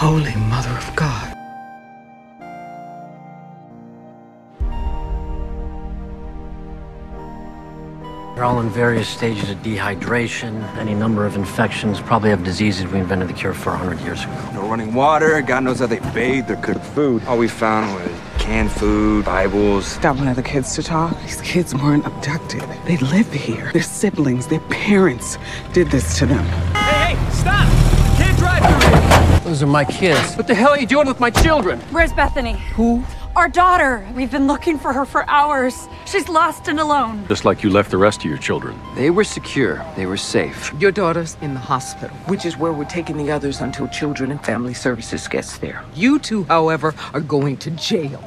Holy Mother of God. They're all in various stages of dehydration, any number of infections, probably have diseases we invented the cure for 100 years ago. No running water, God knows how they bathed or cooked food. All we found was canned food, Bibles. Stop one of the kids to talk. These kids weren't abducted. They live here. Their siblings, their parents did this to them. Hey, hey, stop! You can't drive through here! Those are my kids. What the hell are you doing with my children? Where's Bethany? Who? Our daughter. We've been looking for her for hours. She's lost and alone. Just like you left the rest of your children. They were secure. They were safe. Your daughter's in the hospital, which is where we're taking the others until Children and Family Services gets there. You two, however, are going to jail.